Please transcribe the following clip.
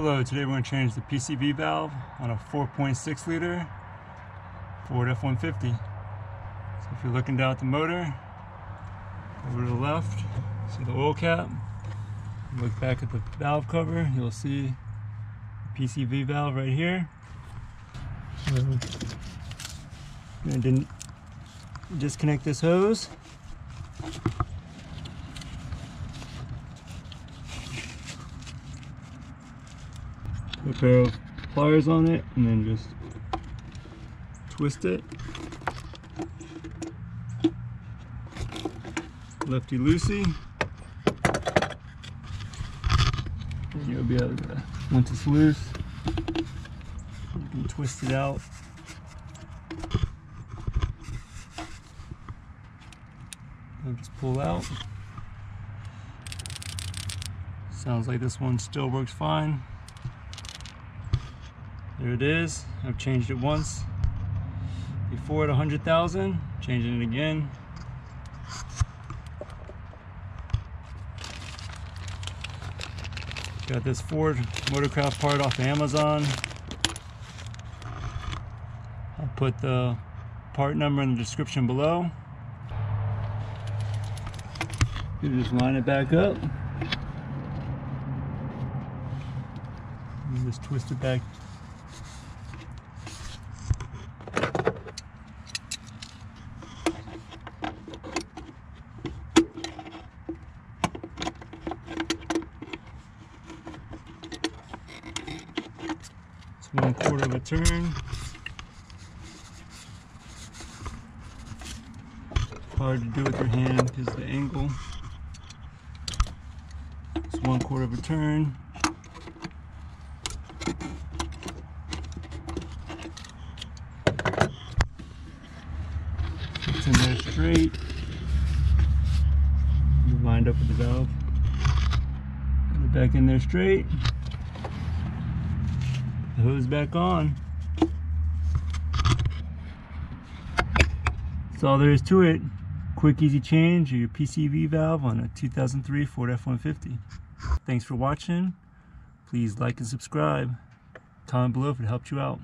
Hello, today we're going to change the PCV valve on a 4.6 liter Ford F-150. So if you're looking down at the motor, over to the left, see the oil cap. Look back at the valve cover, you'll see the PCV valve right here. So, I'm going to disconnect this hose. A pair of pliers on it and then just twist it. Lefty loosey. And you'll be able to, once it's loose, you can twist it out. And just pull out. Sounds like this one still works fine. There it is. I've changed it once before at 100,000. Changing it again. Got this Ford Motorcraft part off of Amazon. I'll put the part number in the description below. You just line it back up. And just twist it back one quarter of a turn. Hard to do with your hand because the angle. It's one quarter of a turn. It's in there straight. You're lined up with the valve. Put it back in there straight the hose back on. That's all there is to it. Quick, easy change of your PCV valve on a 2003 Ford F-150. Thanks for watching. Please like and subscribe. Comment below if it helped you out.